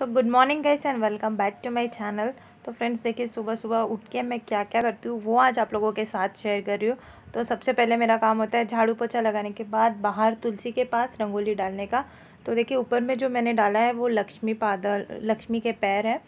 So good morning guys and welcome back to my channel तो friends देखिए, सुबह सुबह उठ के मैं क्या क्या करती हूँ, वो आज आप लोगों के साथ शेयर कर रही हूँ। तो सबसे पहले मेरा काम होता है झाड़ू पोछा लगाने के बाद बाहर तुलसी के पास रंगोली डालने का। तो देखिए, ऊपर में जो मैंने डाला है वो लक्ष्मी पादल, लक्ष्मी के पैर है।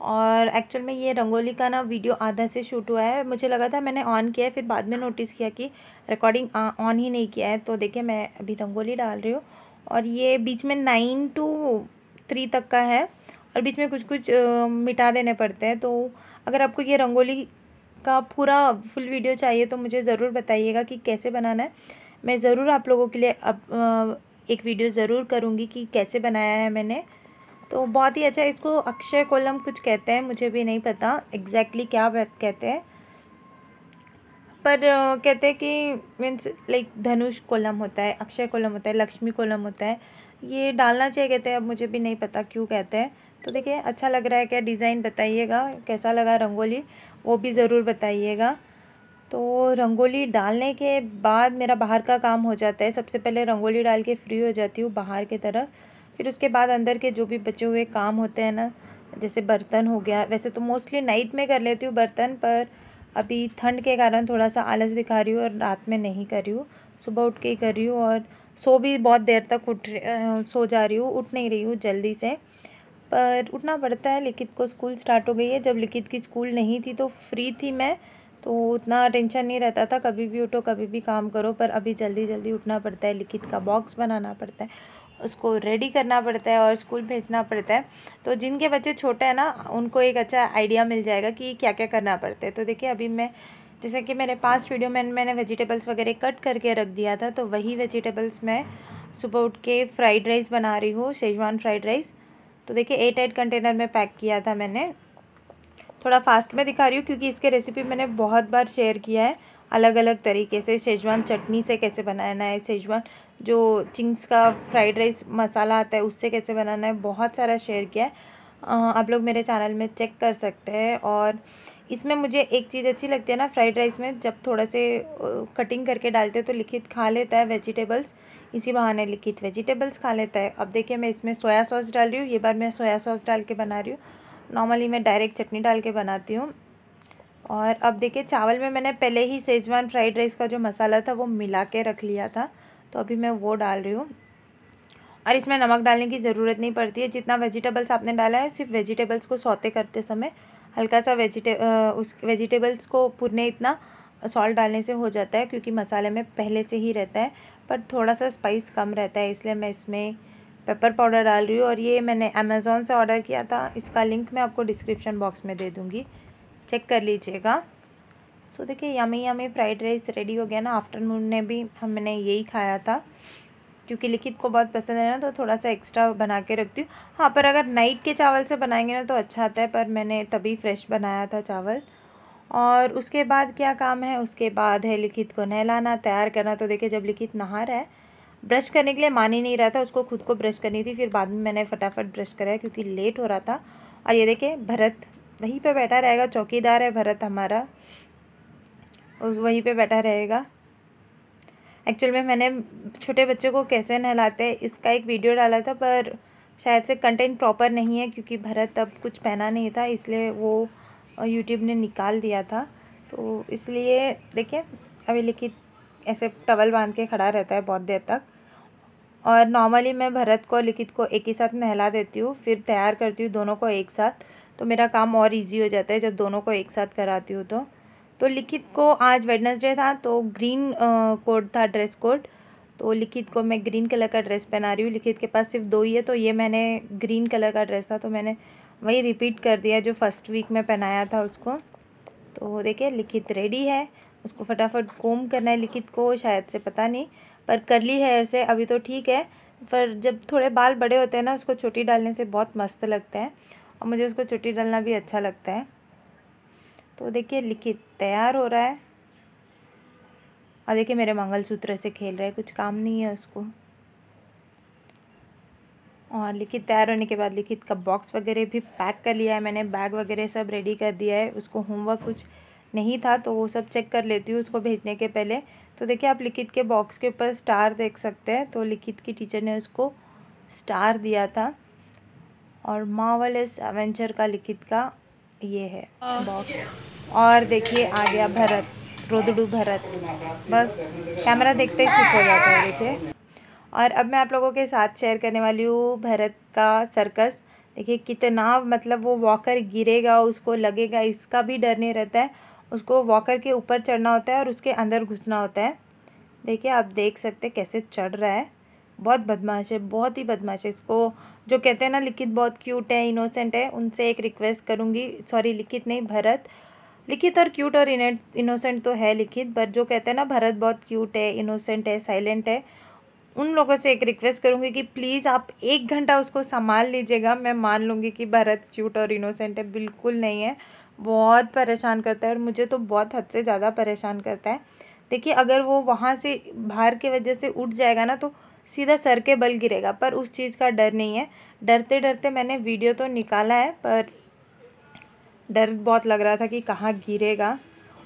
और एक्चुअल में ये रंगोली का ना वीडियो आधा से शूट हुआ है। मुझे लगा था मैंने ऑन किया है, फिर बाद में नोटिस किया कि रिकॉर्डिंग ऑन ही नहीं किया है। तो देखिए, मैं अभी रंगोली डाल रही हूँ। और ये बीच में नाइन टू थ्री तक का है और बीच में कुछ कुछ मिटा देने पड़ते हैं। तो अगर आपको ये रंगोली का पूरा फुल वीडियो चाहिए तो मुझे ज़रूर बताइएगा कि कैसे बनाना है। मैं ज़रूर आप लोगों के लिए अब एक वीडियो ज़रूर करूँगी कि कैसे बनाया है मैंने। तो बहुत ही अच्छा इसको अक्षय कोलम कुछ कहते हैं, मुझे भी नहीं पता एग्जैक्टली क्या कहते हैं। पर कहते हैं कि मीन्स लाइक धनुष कोलम होता है, अक्षय कोलम होता है, लक्ष्मी कोलम होता है। ये डालना चाहिए, कहते हैं। अब मुझे भी नहीं पता क्यों कहते हैं। तो देखिए अच्छा लग रहा है क्या? डिज़ाइन बताइएगा। कैसा लगा रंगोली? वो भी ज़रूर बताइएगा। तो रंगोली डालने के बाद मेरा बाहर का काम हो जाता है। सबसे पहले रंगोली डाल के फ्री हो जाती हूँ बाहर की तरफ़। फिर उसके बाद अंदर के जो भी बचे हुए काम होते हैं ना, जैसे बर्तन हो गया। वैसे तो मोस्टली नाइट में कर लेती हूँ बर्तन, पर अभी ठंड के कारण थोड़ा सा आलस दिखा रही हूँ और रात में नहीं कर रही हूँ। सुबह उठ के ही कर रही हूँ और सो भी बहुत देर तक उठ सो जा रही हूँ, उठ नहीं रही हूँ जल्दी से। पर उठना पड़ता है, लिखित को स्कूल स्टार्ट हो गई है। जब लिखित की स्कूल नहीं थी तो फ्री थी मैं तो उतना टेंशन नहीं रहता था। कभी भी उठो, कभी भी काम करो, पर अभी जल्दी जल्दी उठना पड़ता है, लिखित का बॉक्स बनाना पड़ता है, उसको रेडी करना पड़ता है और स्कूल भेजना पड़ता है। तो जिनके बच्चे छोटे हैं ना, उनको एक अच्छा आइडिया मिल जाएगा कि क्या क्या करना पड़ता है। तो देखिए, अभी मैं जैसे कि मेरे पास वीडियो में मैंने वेजिटेबल्स वगैरह कट करके रख दिया था तो वही वेजिटेबल्स मैं सुबह उठ के फ्राइड राइस बना रही हूँ शेजवान फ्राइड राइस तो देखिए एट एट कंटेनर में पैक किया था मैंने। थोड़ा फास्ट में दिखा रही हूँ क्योंकि इसके रेसिपी मैंने बहुत बार शेयर किया है अलग अलग तरीके से। शेजवान चटनी से कैसे बनाना है शेजवान जो चिंग्स का फ्राइड राइस मसाला आता है, उससे कैसे बनाना है, बहुत सारा शेयर किया है। आप लोग मेरे चैनल में चेक कर सकते हैं और इसमें मुझे एक चीज़ अच्छी लगती है ना फ्राइड राइस में जब थोड़ा से कटिंग करके डालते हैं तो लिखित खा लेता है वेजिटेबल्स इसी बहाने लिखित वेजिटेबल्स खा लेता है। अब देखिए मैं इसमें सोया सॉस डाल रही हूँ। ये बार मैं सोया सॉस डाल के बना रही हूँ। नॉर्मली मैं डायरेक्ट चटनी डाल के बनाती हूँ। और अब देखिए चावल में मैंने पहले ही सेजवान फ्राइड राइस का जो मसाला था वो मिला के रख लिया था। तो अभी मैं वो डाल रही हूँ। और इसमें नमक डालने की ज़रूरत नहीं पड़ती है। जितना वेजिटेबल्स आपने डाला है, सिर्फ़ वेजिटेबल्स को सौते करते समय हल्का सा वेजिटे उस, वेजिटेबल्स को पुरने इतना सॉल्ट डालने से हो जाता है क्योंकि मसाले में पहले से ही रहता है, पर थोड़ा सा स्पाइस कम रहता है, इसलिए मैं इसमें पेपर पाउडर डाल रही हूँ और ये मैंने अमेज़ोन से ऑर्डर किया था, इसका लिंक मैं आपको डिस्क्रिप्शन बॉक्स में दे दूँगी। चेक कर लीजिएगा। सो देखिए yummy yummy fried rice ready हो गया ना आफ्टरनून में भी हमने यही खाया था। क्योंकि लिखित को बहुत पसंद है ना तो थोड़ा सा एक्स्ट्रा बना के रखती हूँ। हाँ पर अगर नाइट के चावल से बनाएँगे ना तो अच्छा आता है, पर मैंने तभी फ्रेश बनाया था चावल। और उसके बाद क्या काम है? उसके बाद है लिखित को नहलाना, तैयार करना। तो देखिए, जब लिखित नहा रहा है ब्रश करने के लिए मान ही नहीं रहा था, उसको खुद को ब्रश करनी थी। फिर बाद में मैंने फटाफट ब्रश कराया, क्योंकि लेट हो रहा था। और ये देखिए, भरत वहीं पे बैठा रहेगा, चौकीदार है भरत हमारा। उस वहीं पे बैठा रहेगा। एक्चुअल में मैंने छोटे बच्चों को कैसे नहलाते हैं, इसका एक वीडियो डाला था, पर शायद से कंटेंट प्रॉपर नहीं है, क्योंकि भरत अब कुछ पहना नहीं था, इसलिए वो यूट्यूब ने निकाल दिया था। तो इसलिए देखिए, अभी लिखित ऐसे टवल बाँध के खड़ा रहता है बहुत देर तक। और नॉर्मली मैं भरत को लिखित को एक ही साथ नहला देती हूँ, फिर तैयार करती हूँ दोनों को एक साथ। तो मेरा काम और इजी हो जाता है जब दोनों को एक साथ कराती हूँ तो। तो लिखित को आज वेडनेसडे था तो ग्रीन कोड था ड्रेस कोड तो लिखित को मैं ग्रीन कलर का ड्रेस पहना रही हूँ। लिखित के पास सिर्फ़ दो ही है तो ये मैंने ग्रीन कलर का ड्रेस था तो मैंने वही रिपीट कर दिया जो फ़र्स्ट वीक में पहनाया था उसको। तो देखिए, लिखित रेडी है, उसको फटाफट कोम करना है लिखित को, शायद से पता नहीं, पर करली हेयर से अभी तो ठीक है। पर जब थोड़े बाल बड़े होते हैं ना, उसको छोटी डालने से बहुत मस्त लगता है, और मुझे उसको छोटी डालना भी अच्छा लगता है। तो देखिए, लिखित तैयार हो रहा है। और देखिए, मेरे मंगलसूत्र से खेल रहा है, कुछ काम नहीं है उसको। और लिखित तैयार होने के बाद लिखित का बॉक्स वगैरह भी पैक कर लिया है मैंने बैग वगैरह सब रेडी कर दिया है। उसको होमवर्क कुछ नहीं था तो वो सब चेक कर लेती हूँ उसको भेजने के पहले। तो देखिए, आप लिखित के बॉक्स के ऊपर स्टार देख सकते हैं। तो लिखित की टीचर ने उसको स्टार दिया था। और मावलस एवेंचर का लिखित का ये है बॉक्स और देखिए आ गया भरत रोदड़ू भरत। बस कैमरा देखते ही चुप हो जाता है, देखिए। और अब मैं आप लोगों के साथ शेयर करने वाली हूँ भरत का सर्कस देखिए, कितना मतलब वो वॉकर गिरेगा, उसको लगेगा, इसका भी डर नहीं रहता है। उसको वॉकर के ऊपर चढ़ना होता है और उसके अंदर घुसना होता है। देखिए, आप देख सकते कैसे चढ़ रहा है। बहुत बदमाश है, बहुत ही बदमाश है। इसको जो कहते हैं ना, लिखित बहुत क्यूट है इनोसेंट है, उनसे एक रिक्वेस्ट करूँगी। सॉरी लिखित नहीं, भरत। लिखित और क्यूट और इनोसेंट तो है लिखित बट जो कहते हैं ना, भरत बहुत क्यूट है इनोसेंट है साइलेंट है, उन लोगों से एक रिक्वेस्ट करूँगी कि प्लीज़ आप एक घंटा उसको संभाल लीजिएगा। मैं मान लूँगी कि भरत क्यूट और इनोसेंट है, बिल्कुल नहीं है। बहुत परेशान करता है और मुझे तो बहुत हद से ज़्यादा परेशान करता है। देखिए, अगर वो वहाँ से, बाहर के वजह से उठ जाएगा ना तो सीधा सर के बल गिरेगा, पर उस चीज़ का डर नहीं है। डरते डरते मैंने वीडियो तो निकाला है, पर डर बहुत लग रहा था कि कहाँ गिरेगा।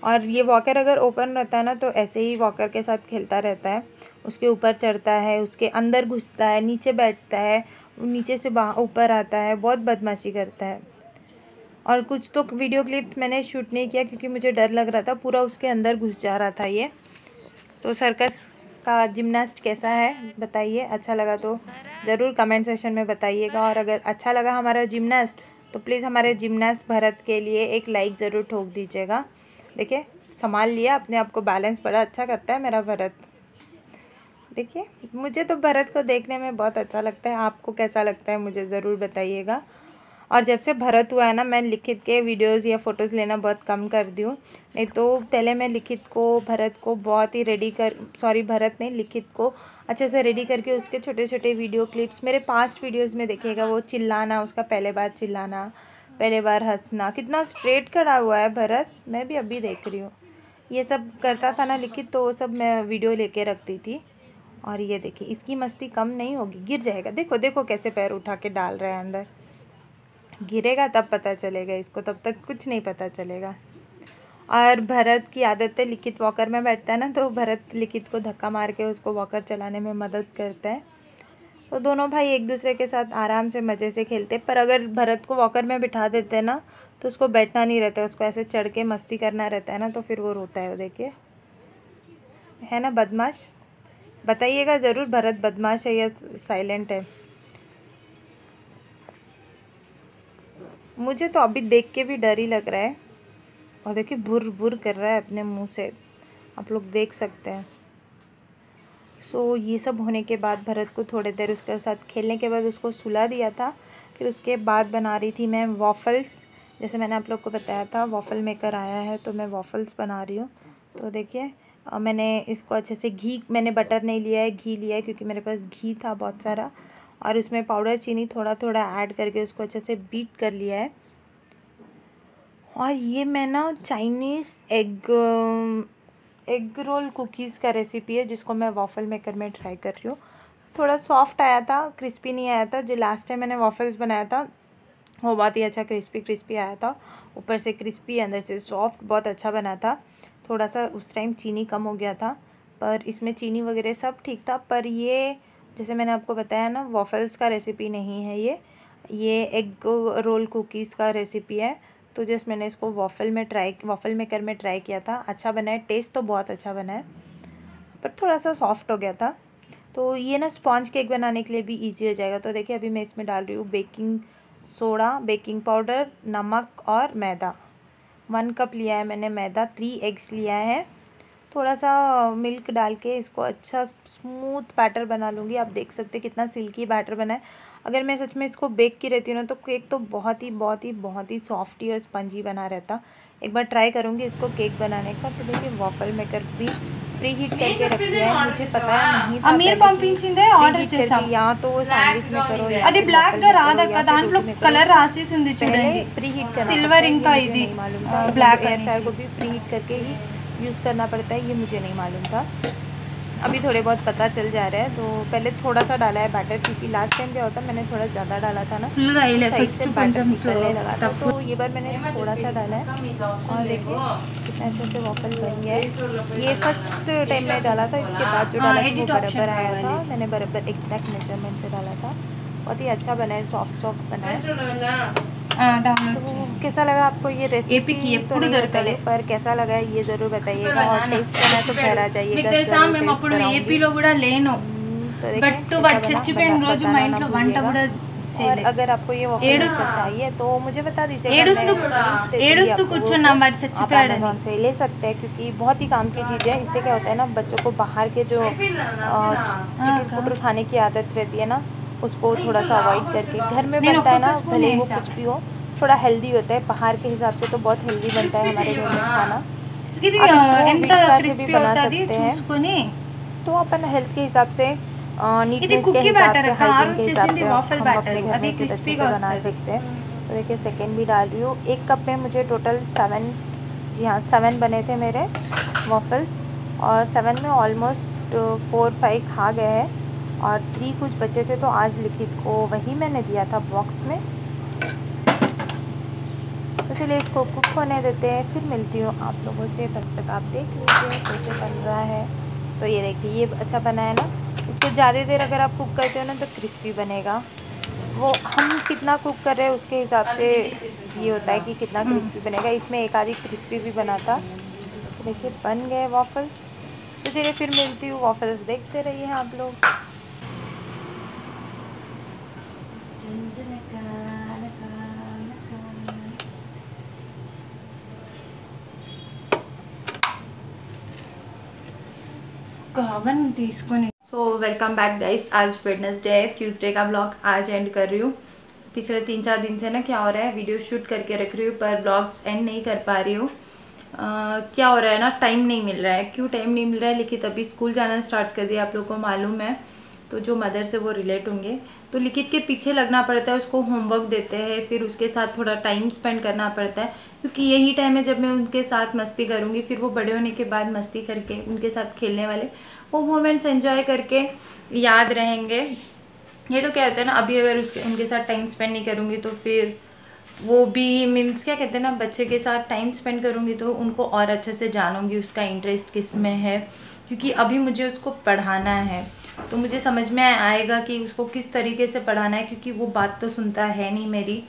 और ये वॉकर अगर ओपन रहता है ना तो ऐसे ही वॉकर के साथ खेलता रहता है। उसके ऊपर चढ़ता है, उसके अंदर घुसता है, नीचे बैठता है, नीचे से बाहर ऊपर आता है, बहुत बदमाशी करता है। और कुछ तो वीडियो क्लिप मैंने शूट नहीं किया, क्योंकि मुझे डर लग रहा था, पूरा उसके अंदर घुस जा रहा था ये। तो सर्कस का जिमनास्ट कैसा है, बताइए। अच्छा लगा तो ज़रूर कमेंट सेशन में बताइएगा। और अगर अच्छा लगा हमारा जिमनास्ट तो प्लीज़ हमारे जिमनास्ट भरत के लिए एक लाइक ज़रूर ठोक दीजिएगा। देखिए, संभाल लिया, अपने आप को बैलेंस बड़ा अच्छा करता है मेरा भरत। देखिए, मुझे तो भरत को देखने में बहुत अच्छा लगता है। आपको कैसा लगता है, मुझे ज़रूर बताइएगा। और जब से भरत हुआ है ना, मैं लिखित के वीडियोज़ या फ़ोटोज़ लेना बहुत कम कर दी हूँ। नहीं तो पहले मैं लिखित को, भरत को बहुत ही रेडी कर सॉरी भरत नहीं, लिखित को अच्छे से रेडी करके उसके छोटे छोटे वीडियो क्लिप्स मेरे पास्ट वीडियोज़ में देखिएगा, वो चिल्लाना, उसका पहले बार चिल्लाना, पहले बार हंसना, कितना स्ट्रेट खड़ा हुआ है भरत, मैं भी अभी देख रही हूँ। ये सब करता था ना लिखित तो वो सब मैं वीडियो लेके रखती थी। और ये देखिए, इसकी मस्ती कम नहीं होगी, गिर जाएगा। देखो देखो कैसे पैर उठा के डाल रहा है अंदर। गिरेगा, तब पता चलेगा इसको, तब तक कुछ नहीं पता चलेगा। और भरत की आदत है लिखित वॉकर में बैठता है ना तो भरत लिखित को धक्का मार के उसको वॉकर चलाने में मदद करता है। तो दोनों भाई एक दूसरे के साथ आराम से मज़े से खेलते पर अगर भरत को वॉकर में बिठा देते ना तो उसको बैठना नहीं रहता उसको ऐसे चढ़ के मस्ती करना रहता है ना तो फिर वो रोता है, वो देखिए। है ना, बदमाश? बताइएगा ज़रूर, भरत बदमाश है या साइलेंट है? मुझे तो अभी देख के भी डर ही लग रहा है। और देखिए बुर बुर कर रहा है अपने मुँह से। आप लोग देख सकते हैं। सो so, ये सब होने के बाद भरत को थोड़ी देर उसके साथ खेलने के बाद उसको सुला दिया था। फिर उसके बाद बना रही थी मैं वॉफ़ल्स जैसे मैंने आप लोग को बताया था वॉफ़ल मेकर आया है तो मैं वॉफ़ल्स बना रही हूँ। तो देखिए मैंने इसको अच्छे से घी मैंने बटर नहीं लिया है घी लिया है क्योंकि मेरे पास घी था बहुत सारा। और उसमें पाउडर चीनी थोड़ा थोड़ा ऐड करके उसको अच्छे से बीट कर लिया है। और ये मैं ना Chinese egg egg roll cookies का रेसिपी है, जिसको मैं वॉफल मेकर में ट्राई कर रही हूँ। थोड़ा सॉफ्ट आया था क्रिस्पी नहीं आया था। जो लास्ट टाइम मैंने वॉफल्स बनाया था, वो बहुत ही अच्छा क्रिस्पी क्रिस्पी आया था। ऊपर से क्रिस्पी अंदर से सॉफ्ट बहुत अच्छा बना था। थोड़ा सा उस टाइम चीनी कम हो गया था, पर इसमें चीनी वगैरह सब ठीक था। पर ये जैसे मैंने आपको बताया ना वॉफल्स का रेसिपी नहीं है ये। ये एग रोल कुकीज़ का रेसिपी है। तो जस्ट मैंने इसको वॉफल में ट्राई वॉफल मेकर में ट्राई किया था। अच्छा बना है टेस्ट तो बहुत अच्छा बना है। पर थोड़ा सा सॉफ्ट हो गया था। तो ये ना स्पॉन्ज केक बनाने के लिए भी ईजी हो जाएगा। तो देखिए, अभी मैं इसमें डाल रही हूँ बेकिंग सोडा बेकिंग पाउडर नमक और मैदा। वन कप लिया है मैंने मैदा थ्री एग्स लिया है। थोड़ा सा मिल्क डाल के इसको अच्छा स्मूथ बैटर बना लूँगी आप देख सकते हैं कितना सिल्की बैटर बना है अगर मैं सच में इसको बेक की रहती हूँ ना तो केक तो बहुत ही बहुत ही बहुत ही सॉफ्टी और स्पंजी बना रहता एक बार ट्राई करूँगी इसको केक बनाने का तो देखिए वॉफल मेकर भी फ्री हीट करके रख लिया है मुझे पता है नहीं था అమీర్ పంపించిందే ఆర్డర్ చేసాం या तो सैंडविच में करो या అది फिर బ్లాక్ waffle గా में करो రాదా या फिर దాంట్లో रोटी में करो। కలర్ రాసేసి ఉంది చూడండి पहले प्री हीट करना Silver पड़ता है, ink का ये मुझे ఇది, नहीं मालूम अ, था black एयर का फ्रायर को भी प्री हीट करके ही यूज़ करना पड़ता है ये मुझे नहीं मालूम था। अभी थोड़े बहुत पता चल जा रहा है तो पहले थोड़ा सा डाला है बैटर क्योंकि लास्ट टाइम क्या होता मैंने थोड़ा ज़्यादा डाला था ना। साइड से बैटर निकलने लगा था। तो ये बार मैंने थोड़ा सा डाला है। और देखिए कितना अच्छे से वॉफल बन गया है। ये फ़र्स्ट टाइम मैं डाला था इसके बाद जो डाला था वो बराबर आया था। मैंने बराबर एग्जैक्ट मेज़रमेंट से डाला था। बहुत ही अच्छा बना है सॉफ्ट सॉफ्ट बना है। ఆ, డౌన్లోడ్ तो చేయి. कैसा लगा आपको ये रेसिपी एपिक ये तो पूरा नहीं दरकले। बताइए पर कैसा लगा है ये ज़रूर बताइएगा సూపర్ और బనానా. टेस्ट करना है तो घर आ మీకు जाइएगा తెలుసా ज़रूर మేము taste అప్పుడు कराऊंगी। ఏపీలో కూడా లేను हम्म, तो देखिए బట్ कैसा వాడు बना, చచ్చిపోయిన बना- రోజు మా बताना ఇంట్లో ना వంట भूलिएगा। కూడా और చేయలేదు अगर आपको ये waffle ఏడు- mixer चाहिए तो मुझे बता दीजिएगा ఏడుస్తూ मैं link दे दूंगी ఏడుస్తూ आपको वो కూర్చున్నాం को। వాడు आप చచ్చిపోయాడని अमेजोन से ले सकते हैं क्योंकि बहुत ही काम की चीज़ है इससे क्या होता है ना बच्चों को बाहर के जो चिटर पुटर खाने की आदत रहती है ना उसको थोड़ा सा अवॉइड करके। घर में बनता है ना भले वो कुछ भी हो थोड़ा हेल्दी होता है। पहाड़ के हिसाब से तो बहुत हेल्दी बनता है हमारे घर में खाना। भी बना सकते हैं। तो अपन हेल्थ के हिसाब से नीटनेस के हिसाब से हाइजीन के हिसाब से हम अपने घर में कुछ अच्छे से बना सकते हैं। तो देखिए सेकेंड भी डाल रही हूँ। एक कप में मुझे टोटल सेवन जी हाँ सेवन बने थे मेरे वॉफल्स और सेवन में ऑलमोस्ट फोर फाइव खा गए हैं। और थ्री कुछ बचे थे तो आज लिखित को वही मैंने दिया था बॉक्स में। तो चलिए इसको कुक होने देते हैं, फिर मिलती हूँ आप लोगों से। तब तक आप देख लीजिए कैसे बन रहा है। तो ये देखिए, ये अच्छा बना है ना। इसको ज़्यादा देर अगर आप कुक करते हो ना तो क्रिस्पी बनेगा। वो हम कितना कुक कर रहे हैं, उसके हिसाब से ये होता है कि कितना क्रिस्पी बनेगा। इसमें एक आधी क्रिस्पी भी बना था। तो देखिए, बन गए वॉफल्स तो चलिए फिर मिलती हूँ। वॉफल्स देखते रहिए आप लोग। कावन तीसको सो वेलकम बैक गाइस आज वेडनसडे है ट्यूजडे का ब्लॉग आज एंड कर रही हूँ पिछले तीन चार दिन से ना क्या हो रहा है वीडियो शूट करके रख रही हूँ पर ब्लॉग्स एंड नहीं कर पा रही हूँ क्या हो रहा है ना टाइम नहीं मिल रहा है क्यों टाइम नहीं मिल रहा है लेकिन तभी स्कूल जाना स्टार्ट कर दिया आप लोग को मालूम है तो जो मदर से वो रिलेट होंगे तो लिखित के पीछे लगना पड़ता है, उसको होमवर्क देते हैं, फिर उसके साथ थोड़ा टाइम स्पेंड करना पड़ता है, क्योंकि यही टाइम है जब मैं उनके साथ मस्ती करूँगी, फिर वो बड़े होने के बाद मस्ती करके, उनके साथ खेलने वाले, वो मोमेंट्स एंजॉय करके याद रहेंगे। ये तो क्या होता है ना, अभी अगर उसके, उनके साथ टाइम स्पेंड नहीं करूँगी तो फिर वो भी मीन्स क्या कहते हैं ना, बच्चे के साथ टाइम स्पेंड करूँगी तो उनको और अच्छे से जानूँगी, उसका इंटरेस्ट किसमें है, क्योंकि अभी मुझे उसको पढ़ाना है। तो मुझे समझ में आएगा कि उसको किस तरीके से पढ़ाना है, क्योंकि वो बात तो सुनता है नहीं मेरी।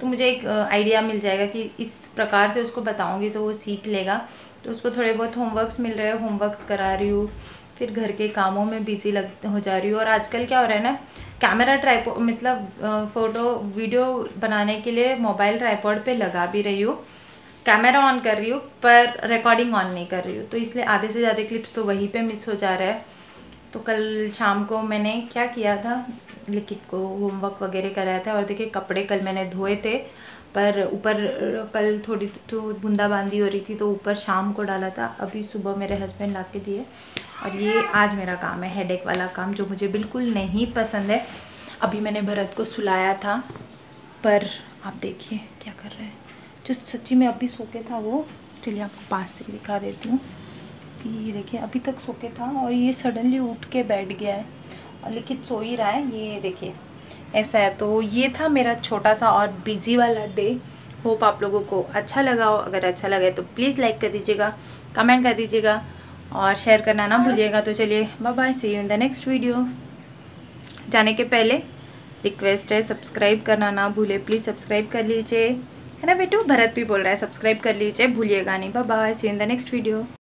तो मुझे एक आइडिया मिल जाएगा कि इस प्रकार से उसको बताऊँगी तो वो सीख लेगा। तो उसको थोड़े बहुत होमवर्क्स मिल रहे हैं होमवर्क्स करा रही हूँ, फिर घर के कामों में बिज़ी लग, हो जा रही हूँ। और आजकल क्या हो रहा है ना कैमरा ट्राईपो मतलब फ़ोटो वीडियो बनाने के लिए मोबाइल ट्राईपॉड पे लगा भी रही हूँ। कैमरा ऑन कर रही हूँ, पर रिकॉर्डिंग ऑन नहीं कर रही हूँ। तो इसलिए आधे से ज़्यादा क्लिप्स तो वहीं पे मिस हो जा रहा है। तो कल शाम को मैंने क्या किया था? लिखित को होमवर्क वगैरह कराया था और देखिए कपड़े कल मैंने धोए थे, पर ऊपर कल थोड़ी तो बूंदाबांदी हो रही थी तो ऊपर शाम को डाला था। अभी सुबह मेरे हस्बैंड ला के दिए और ये आज मेरा काम है हेडेक वाला काम जो मुझे बिल्कुल नहीं पसंद है। अभी मैंने भरत को सुलाया था, पर आप देखिए क्या कर रहे हैं। जो सच्ची में अभी सो के था वो, चलिए आपको पास से दिखा देती हूँ। कि ये देखिए, अभी तक सो के था और ये सडनली उठ के बैठ गया है। और लेकिन सो ही रहा है, ये देखिए, ऐसा है। तो ये था मेरा छोटा सा और बिज़ी वाला डे होप आप लोगों को अच्छा लगा हो। अगर अच्छा लगे तो प्लीज़ लाइक कर दीजिएगा कमेंट कर दीजिएगा और शेयर करना ना भूलिएगा। तो चलिए bye bye see you in the next video जाने के पहले रिक्वेस्ट है सब्सक्राइब करना ना भूले। प्लीज़ सब्सक्राइब कर लीजिए। है ना बेटू? भरत भी बोल रहा है सब्सक्राइब कर लीजिए, भूलिएगा नहीं। Bye bye see you in the next video